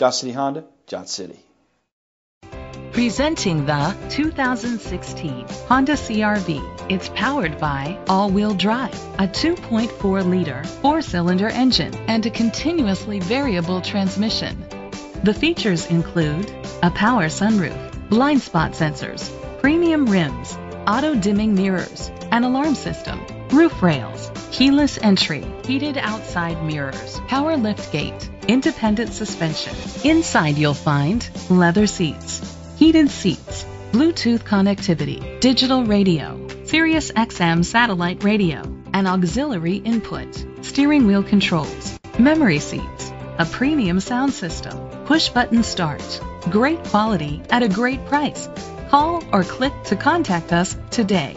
Johnson City Honda, Johnson City. Presenting the 2016 Honda CRV. It's powered by all-wheel drive, a 2.4-liter four-cylinder engine, and a continuously variable transmission. The features include a power sunroof, blind spot sensors, premium rims, auto-dimming mirrors, an alarm system, roof rails, keyless entry, heated outside mirrors, power lift gate, independent suspension. Inside you'll find leather seats, heated seats, Bluetooth connectivity, digital radio, Sirius XM satellite radio, an auxiliary input, steering wheel controls, memory seats, a premium sound system, push button start. Great quality at a great price. Call or click to contact us today.